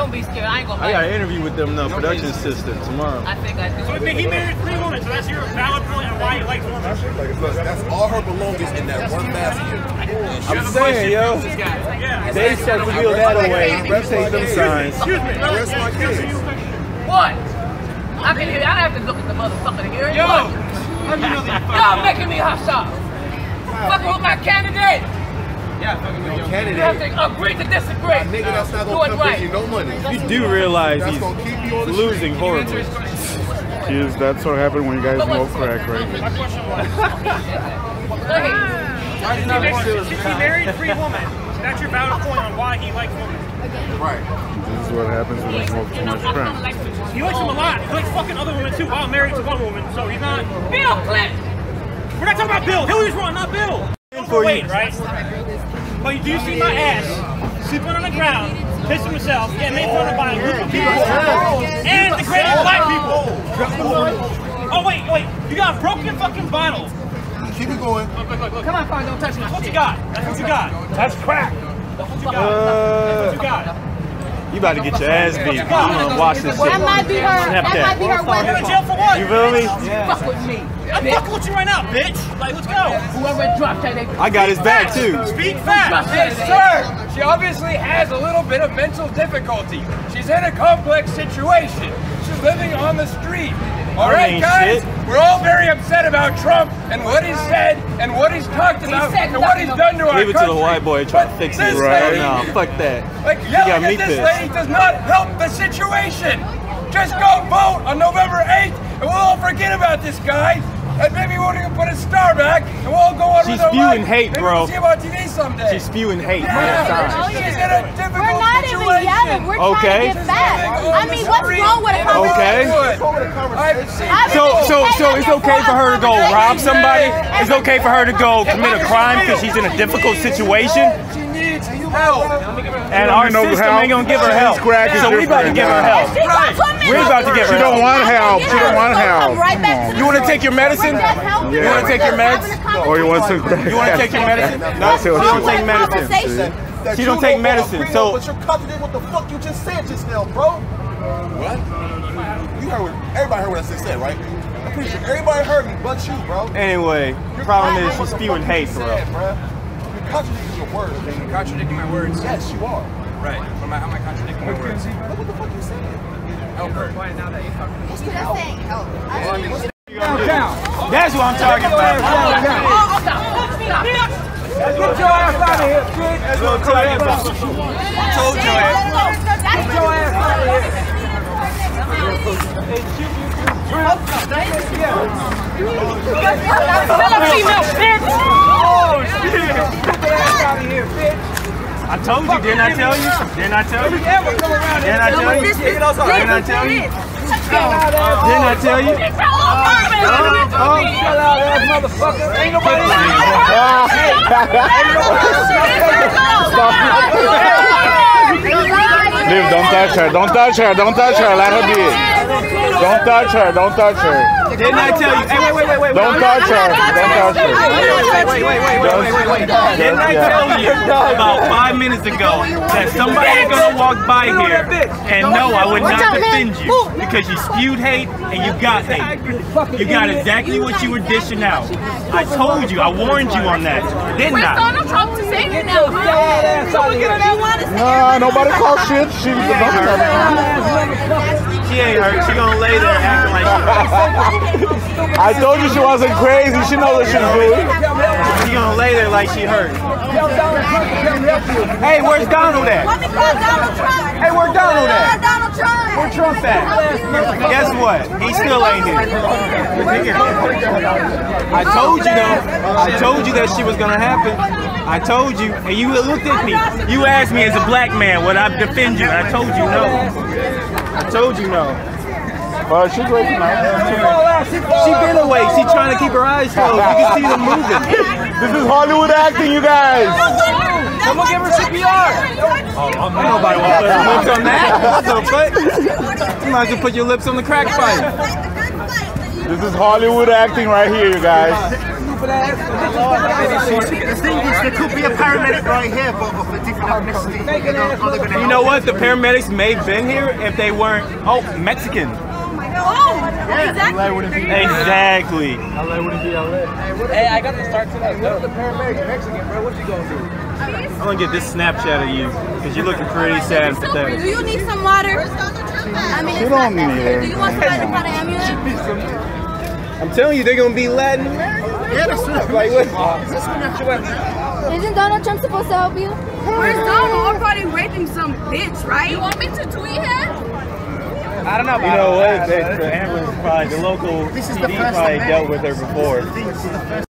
Don't be scared. I ain't gonna I got an interview with them, uh, the production assistant tomorrow. I think I do. So he married three women, so that's your valid point on why he likes women. Look, that's all her belongings in that one basket. I'm saying, yo, Yeah. they said to wheel that away. You take them signs. Excuse me. Where's my kids? What? I can hear. I have to look at the motherfucker to hear it. Yo! What? How you know that? Y'all making me hot shot. Fucking with my candidate. Yeah, fucking with your You have to agree to disagree. Nigga, that's not Do gonna it come bring right. you no money. You do realize That's he's keep you the losing horribly. Is that's what happened when you guys smoke crack, right? My question was, Go ahead. he married, he married three women. That's your valid point on why he likes women. Right. This is what happens when you smoke too much crack. He likes them a lot. He likes fucking other women too while married to one woman. So he's not. Bill Clinton. We're not talking about Bill. Hillary's wrong, not Bill. Overweight, right? But you do see my ass sleeping on the ground, pissing myself, getting made fun of by a group of people, and the great black people. Oh wait, wait, you got a broken fucking bottle. Keep it going. Come on, fine. Don't touch my That's what you got. That's what you got. That's crack. That's what you got. That's what you got. You about to get your ass beat. You gonna watch this shit. That might be her. Snap That that. might be her Going to weapon. jail for what? You feel me? Fuck with me. I'm fucking with you right now, bitch. Like, let's go. Whoever dropped that, they I got his back too. Speak fast. Yes, sir. She obviously has a little bit of mental difficulty. She's in a complex situation. She's living on the street. All That right, ain't guys. shit. We're all very upset about Trump and what he's said and what he's talked about said and what he's done to our Leave it to the white boy try to fix this it. lady- No, fuck that. Like got yelling me at this pissed. lady does not help the situation. Just go vote on November 8th and we'll all forget about this guy. And maybe we'll even put a star back and we'll all go on She's with our spewing life. hate, Maybe bro. We'll see him on TV someday. She's spewing hate. yeah, she's in a difficult We're not even situation. yelling. We're Okay. trying to get back. I mean, what's wrong with a Okay. conversation? I've So, so, so it's okay for her to go rob somebody? It's okay for her to go commit a crime because she's in a difficult situation? She needs help. And our know system ain't gonna give her help. needs So we about to give her help. She got two minutes. We're about to give her She don't want help. She don't want help. right back oh, You wanna take your medicine? We're just helping You wanna take your meds? just having a Or you want some crack? You wanna take your medicine? No, she don't take medicine. That She don't take wanna medicine, so- on, But you're contradicting what the fuck you just said just now, bro. What? You heard what, everybody heard what I just said, right? I'm pretty sure everybody heard me but you, bro. Anyway, You're problem is contradicting she's spewing fuck you hate, bro. said, bruh. You're contradicting your words. Contradicting my words. Yes, you are. Right. How am I- how am I contradicting my words? Look what the fuck you said. Help her. What's the Just help? saying help. I That's what I'm talking about. Oh. Get your ass out of here. That's what I'm talking about. told your ass. Oh, That's your ass. I told you, didn't I tell you? Didn't I tell you? Didn't I tell you? Didn't I tell you? Didn't I tell you? Ain't nobody Liv, don't touch her. Don't touch her. Don't touch her. Let her be. Don't touch her. Don't touch her. Didn't I tell you? Hey, wait, wait, wait, wait. Don't touch her. Don't touch her. Wait, wait, wait, wait, wait, wait, wait, wait. Didn't I tell you about five minutes ago that somebody is gonna walk by here and no, I would not defend you because you spewed hate and you got hate. You got exactly what you were dishing out. I told you, I warned you on that, didn't I? Donald Trump to save you now. Nah, nobody called shit. She was the doctor. She ain't hurt. She gonna lay there acting like she hurt. I told you she wasn't crazy. She knows what she's doing. She gonna lay there like she hurt. Hey, where's Donald at? Let me call Donald Trump. Hey, where Donald Call at? Donald Trump. Where Trump at? Guess what? He still ain't here. I told you though. I told you that she was gonna happen. I told you, and you looked at me. You asked me as a black man, would I defend you? I told you no. I told you no. Well, she's waiting now. She been away. She trying to keep her eyes closed. You can see them moving. This is Hollywood acting, you guys. Someone give her CPR. Oh, nobody want to put their lips on that. What the fuck? You might as well put your lips on the crack pipe. This is Hollywood acting right here, you guys. The thing is, there could be a paramedic right here, but of a different ethnicity. You know, are they gonna You know what? The paramedics may have been here if they weren't, oh, Mexican. Oh, exactly. Exactly. LA wouldn't be LA. Hey, I got the start today. What the paramedic Mexican, bro? What you gonna do? I'm gonna get this Snapchat of you because you're looking pretty sad and Do you need some water? I mean, it's don't not need necessary. it. Do you want somebody to call an ambulance? I'm telling you, they're gonna be Latin American. Yeah, that's it. Like, what? Isn't Donald Trump supposed to help you? Where's Donald? I'm probably raping some bitch, right? You want me to tweet him? I don't know. You know what? The, the ambulance probably, the local This is the PD first probably dealt with her before.